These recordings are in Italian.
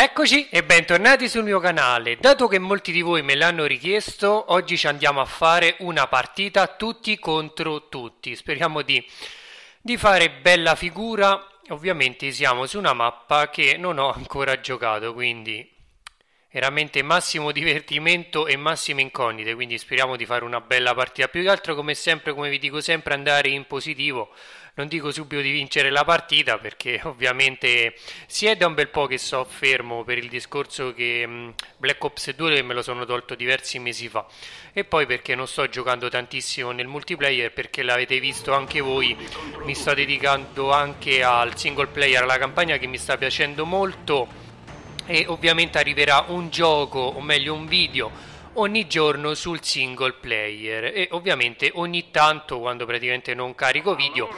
Eccoci e bentornati sul mio canale. Dato che molti di voi me l'hanno richiesto, oggi ci andiamo a fare una partita tutti contro tutti. Speriamo di, di fare bella figura. Ovviamente siamo su una mappa che non ho ancora giocato, quindi veramente massimo divertimento e massime incognite. Quindi speriamo di fare una bella partita. Più che altro, come sempre, come vi dico sempre, andare in positivo non dico subito di vincere la partita perché ovviamente si è da un bel po' che so fermo per il discorso che mh, Black Ops 2 me lo sono tolto diversi mesi fa e poi perché non sto giocando tantissimo nel multiplayer perché l'avete visto anche voi mi sto dedicando anche al single player alla campagna che mi sta piacendo molto e ovviamente arriverà un gioco o meglio un video ogni giorno sul single player e ovviamente ogni tanto quando praticamente non carico video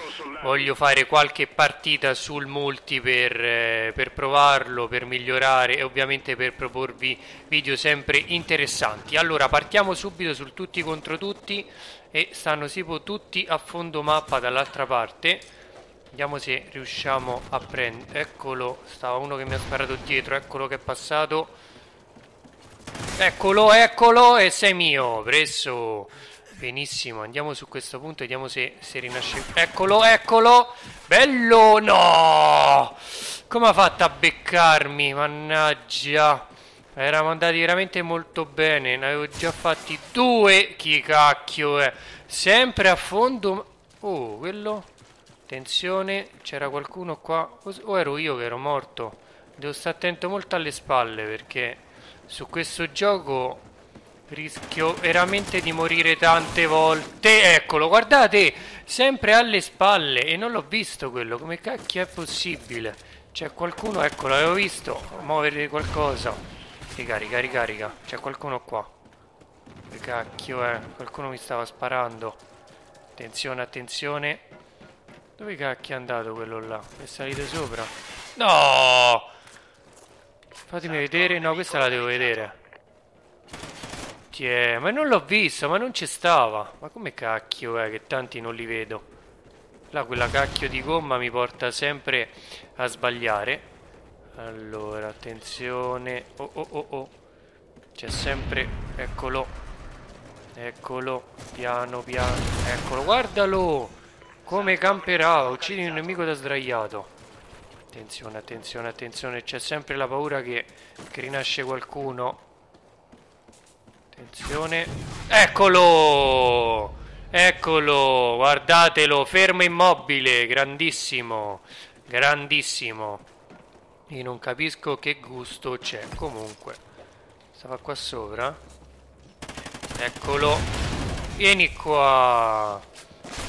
voglio fare qualche partita sul multi per, eh, per provarlo, per migliorare e ovviamente per proporvi video sempre interessanti. Allora partiamo subito sul tutti contro tutti e stanno tipo tutti a fondo mappa dall'altra parte. Vediamo se riusciamo a prendere. Eccolo, stava uno che mi ha sparato dietro, eccolo che è passato. Eccolo, eccolo, e sei mio, preso. Benissimo, andiamo su questo punto, vediamo se, se rinasce. Eccolo, eccolo. Bello, no! Come ha fatto a beccarmi? Mannaggia. Eravamo andati veramente molto bene, ne avevo già fatti due. Chi cacchio è? Sempre a fondo. Oh, quello. Attenzione, c'era qualcuno qua. O ero io che ero morto? Devo stare attento molto alle spalle perché su questo gioco rischio veramente di morire tante volte. Eccolo, guardate, sempre alle spalle e non l'ho visto quello. Come cacchio è possibile? C'è qualcuno, ecco, l'avevo visto, muovere qualcosa. Ricarica, ricarica, c'è qualcuno qua. Che cacchio è? Qualcuno mi stava sparando. Attenzione, attenzione. Dove cacchio è andato quello là? È salito sopra? No! Fatemi vedere. No, questa la devo vedere. Tiè, ma non l'ho visto, ma non ci stava. Ma come cacchio è che tanti non li vedo? Là quella cacchio di gomma mi porta sempre a sbagliare. Allora, attenzione. Oh, oh, oh, oh. C'è sempre... Eccolo. Eccolo. Piano, piano. Eccolo, guardalo! Come camperà. Uccidi un nemico da sdraiato. Attenzione, attenzione, attenzione, c'è sempre la paura che, che rinasce qualcuno. Attenzione. Eccolo! Eccolo, guardatelo, fermo immobile, grandissimo, grandissimo. Io non capisco che gusto c'è, comunque. Stava qua sopra. Eccolo. Vieni qua.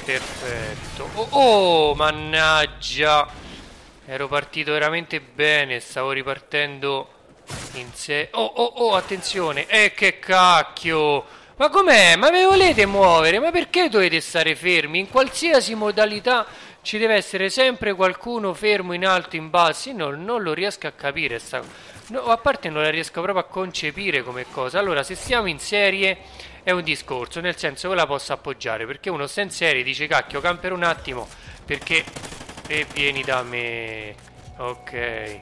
Perfetto. Oh, oh mannaggia. Ero partito veramente bene, stavo ripartendo in sé. Oh, oh, oh, attenzione. Eh, che cacchio. Ma com'è? Ma vi volete muovere? Ma perché dovete stare fermi? In qualsiasi modalità ci deve essere sempre qualcuno fermo in alto, in basso. Io non, non lo riesco a capire. Sta... No, a parte non la riesco proprio a concepire come cosa. Allora, se stiamo in serie è un discorso, nel senso che la posso appoggiare. Perché uno sta in serie dice cacchio, camper un attimo. Perché e vieni da me. Ok.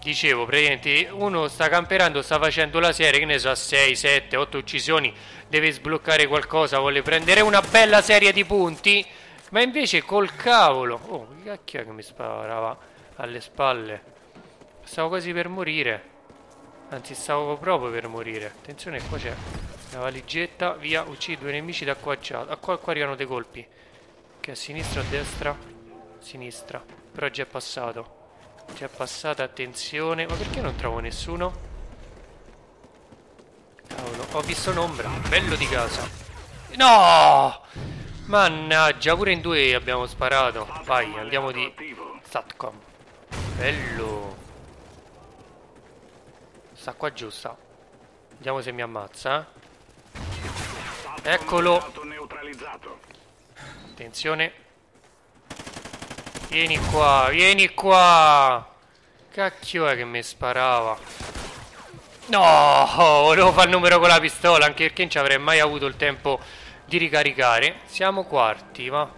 Dicevo, praticamente uno sta camperando, sta facendo la serie, che ne so, 6, 7, 8 uccisioni, deve sbloccare qualcosa, vuole prendere una bella serie di punti, ma invece col cavolo... Oh, che cacchio che mi sparava alle spalle? Stavo quasi per morire. Anzi, stavo proprio per morire. Attenzione, qua c'è una valigetta, via, uccidi due nemici da qua già. Da qua, qua arrivano dei colpi. Che a sinistra a destra? Sinistra. Però già è passato. Già è passato, attenzione. Ma perché non trovo nessuno? Cavolo, ho visto un'ombra. Bello di casa. No! Mannaggia, pure in due abbiamo sparato. Vai, andiamo di Statcom. Bello. Sta qua giusta. Vediamo se mi ammazza. Eh. Eccolo. Attenzione. Vieni qua, vieni qua. Cacchio è che mi sparava. No, volevo fare il numero con la pistola, anche perché non ci avrei mai avuto il tempo di ricaricare. Siamo quarti, ma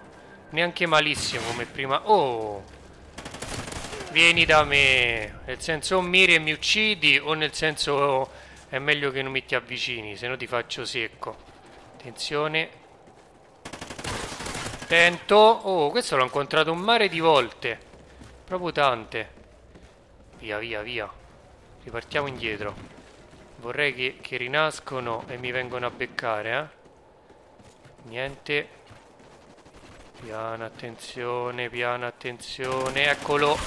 neanche malissimo come prima. Oh. Vieni da me. Nel senso o miri e mi uccidi o nel senso è meglio che non mi ti avvicini, se no ti faccio secco. Attenzione. Attento. Oh, questo l'ho incontrato un mare di volte. Proprio tante. Via, via, via. Ripartiamo indietro. Vorrei che, che rinascono e mi vengono a beccare, eh. Niente. Piano, attenzione, piano, attenzione. Eccolo.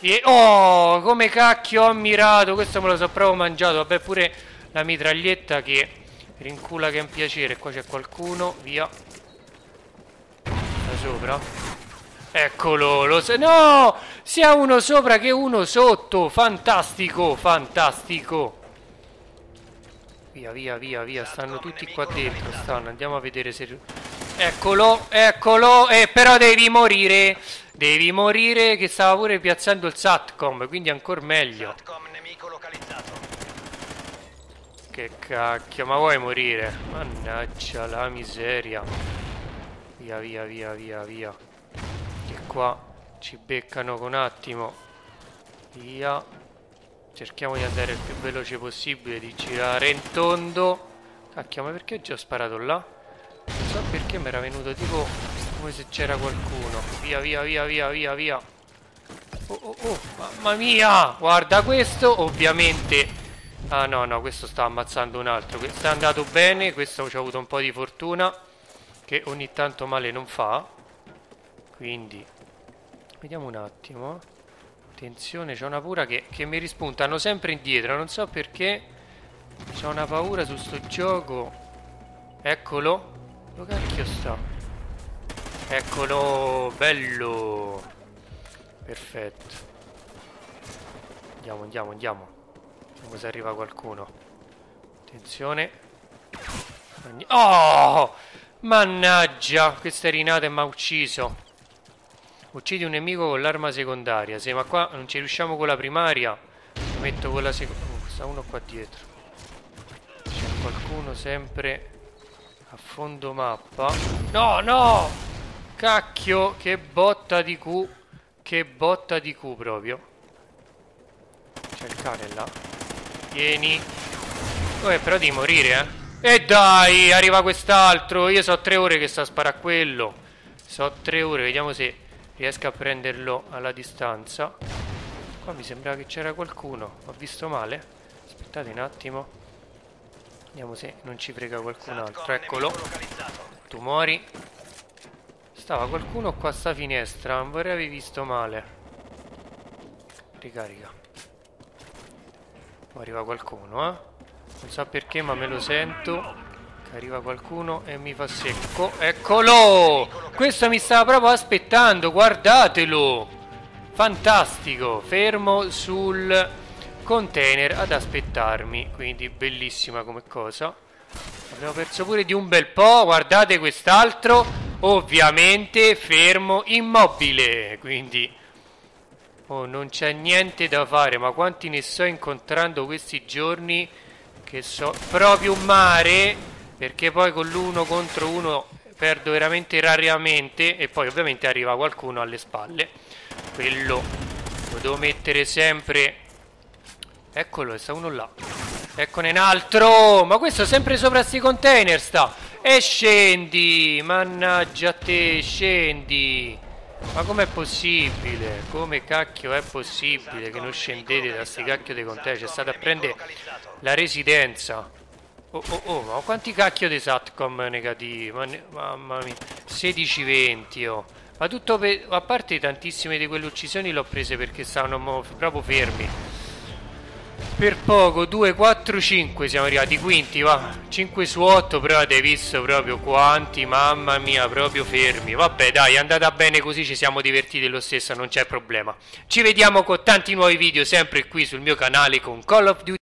E oh, come cacchio ho ammirato. Questo me lo so proprio mangiato. Vabbè, pure la mitraglietta che rincula che è un piacere. Qua c'è qualcuno. Via. Da sopra. Eccolo, lo so. No! Sia uno sopra che uno sotto. Fantastico, fantastico. Via, via, via, via. Stanno tutti qua dentro. Stanno. Andiamo a vedere se... Eccolo, eccolo. Eh, però devi morire. Devi morire che stava pure piazzando il Satcom, quindi ancora meglio. Che cacchio, ma vuoi morire? Mannaggia la miseria. Via, via, via, via, via. Che qua ci beccano con un attimo. Via. Cerchiamo di andare il più veloce possibile, di girare in tondo. Cacchio, ma perché ho già sparato là? Non so perché mi era venuto tipo come se c'era qualcuno. Via, via, via, via, via, via. Oh, oh, oh, mamma mia! Guarda questo, ovviamente... Ah no, no, questo sta ammazzando un altro. Questo è andato bene, questo ci ha avuto un po' di fortuna. Che ogni tanto male non fa. Quindi... Vediamo un attimo. Attenzione, c'è una paura che, che mi rispuntano sempre indietro. Non so perché. C'ho una paura su sto gioco. Eccolo. Dove cacchio sta? Eccolo, bello. Perfetto. Andiamo, andiamo, andiamo. Vediamo se arriva qualcuno. Attenzione. Oh! Mannaggia, questa rinata mi ha ucciso. Uccidi un nemico con l'arma secondaria. Sì, ma qua non ci riusciamo con la primaria. Metto con la secondaria. Oh, sta uno qua dietro. C'è qualcuno sempre a fondo mappa. No, no! Cacchio, che botta di Q. Che botta di Q proprio. C'è il cane là. Vieni. Oh, però di morire, eh. E dai, arriva quest'altro. Io so tre ore che sta a sparare a quello. So tre ore, vediamo se riesco a prenderlo alla distanza. Qua mi sembrava che c'era qualcuno. Ho visto male. Aspettate un attimo. Vediamo se non ci frega qualcun altro. Eccolo. tu muori. Stava qualcuno qua a sta finestra. Non vorrei aver visto male. Ricarica Poi arriva qualcuno eh non so perché ma me lo sento Arriva qualcuno e mi fa secco. Eccolo! Questo mi stava proprio aspettando, guardatelo! Fantastico! Fermo sul container ad aspettarmi. Quindi bellissima come cosa. Abbiamo perso pure di un bel po'. Guardate quest'altro. Ovviamente fermo immobile. Quindi... Oh, non c'è niente da fare. Ma quanti ne sto incontrando questi giorni? Che so... Proprio un mare perché poi con l'uno contro uno perdo veramente raramente e poi ovviamente arriva qualcuno alle spalle. Quello lo devo mettere sempre. Eccolo sta uno là. Eccone un altro! Ma questo sempre sopra sti container sta! E scendi! Mannaggia a te scendi ma com'è possibile come cacchio è possibile che non scendete da sti cacchio dei container c'è stato a prendere la residenza Oh, oh, oh, ma quanti cacchio di Satcom negativi? Ma ne, mamma mia, 16-20, oh. Ma tutto per... A parte tantissime di quelle uccisioni l'ho prese perché stavano proprio fermi. Per poco, 2, 4, 5 siamo arrivati, quinti, va. 5 su 8, però avete visto proprio quanti, mamma mia, proprio fermi. Vabbè, dai, è andata bene così, ci siamo divertiti lo stesso, non c'è problema. Ci vediamo con tanti nuovi video sempre qui sul mio canale con Call of Duty.